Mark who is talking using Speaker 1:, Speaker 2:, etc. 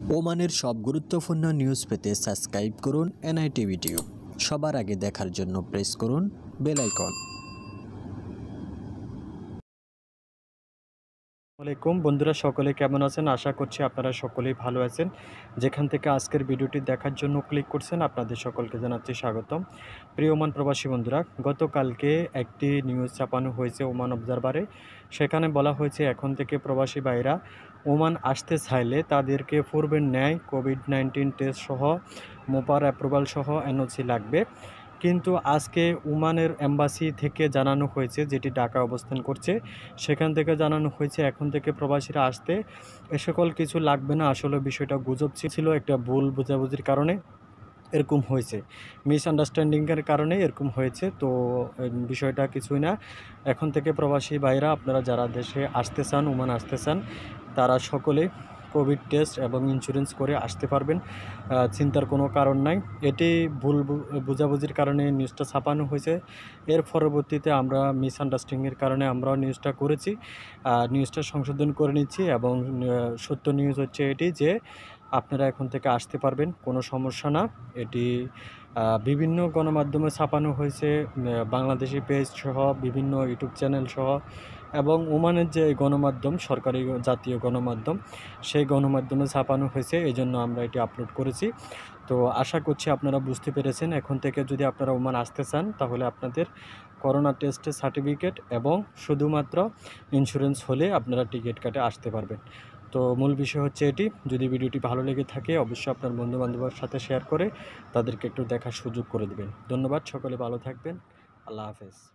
Speaker 1: ওমানের সব গুরুত্বপূর্ণ নিউজ পেতে সাবস্ক্রাইব করুন এনআইটিভি ভিডিও সবার আগে দেখার জন্য প্রেস করুন বেল আইকন
Speaker 2: আসসালামাইকুম বন্ধুরা, সকলে কেমন আছেন? আশা করছি আপনারা সকলেই ভালো আছেন। যেখান থেকে আজকের ভিডিওটি দেখার জন্য ক্লিক করছেন, আপনাদের সকলকে জানাচ্ছি স্বাগতম। প্রিয় ওমান প্রবাসী বন্ধুরা, গতকালকে একটি নিউজ ছাপানো হয়েছে ওমান অবজারভারে সেখানে বলা হয়েছে, এখন থেকে প্রবাসী ভাইরা ওমান আসতে চাইলে তাদেরকে পূর্বের ন্যায় কোভিড নাইন্টিন টেস্ট সহ, মোপার অ্যাপ্রুভাল সহ এনওসি লাগবে। কিন্তু আজকে ওমানের এম্বাসি থেকে জানানো হয়েছে, যেটি ঢাকা অবস্থান করছে। সেখান থেকে জানানো হয়েছে, এখন থেকে প্রবাসীরা আসতে এ সকল কিছু লাগবে না। আসলে বিষয়টা গুজব ছিল, একটা ভুল বোঝাবুঝির কারণে এরকম হয়েছে। মিসআন্ডারস্ট্যান্ডিংয়ের কারণে এরকম হয়েছে, তো বিষয়টা কিছুই না। এখন থেকে প্রবাসী ভাইরা, আপনারা যারা দেশে আসতে চান ওমান আসতে চান, তারা সকলে কোভিড টেস্ট এবং ইন্স্যুরেন্স করে আসতে পারবেন। চিন্তার কোনো কারণ নাই। এটি ভুল বোঝাবুঝির কারণে নিউজটা ছাপানো হয়েছে। এর পরবর্তীতে আমরা মিস মিসআন্ডারস্ট্যান্ডিংয়ের কারণে আমরাও নিউজটা করেছি। নিউজটা সংশোধন করে নিচ্ছি এবং সত্য নিউজ হচ্ছে এটি যে, আপনারা এখন থেকে আসতে পারবেন, কোনো সমস্যা না। এটি বিভিন্ন গণমাধ্যমে ছাপানো হয়েছে। বাংলাদেশি পেজ সহ, বিভিন্ন ইউটিউব চ্যানেল সহ এবং ওমানের যে গণমাধ্যম, সরকারি জাতীয় গণমাধ্যম, সেই গণমাধ্যমে ছাপানো হয়েছে এই জন্য আমরা এটি আপলোড করেছি। তো আশা করছি আপনারা বুঝতে পেরেছেন। এখন থেকে যদি আপনারা ওমান আসতে চান, তাহলে আপনাদের করোনা টেস্টের সার্টিফিকেট এবং শুধুমাত্র ইন্স্যুরেন্স হলে আপনারা টিকিট কাটে আসতে পারবেন। তো মূল বিষয় হচ্ছে এটি। যদি ভিডিওটি ভালো লেগে থাকে, অবশ্যই আপনার বন্ধু বান্ধবের সাথে শেয়ার করে তাদেরকে একটু দেখার সুযোগ করে দেবেন। ধন্যবাদ, সকলে ভালো থাকবেন। আল্লাহ হাফেজ।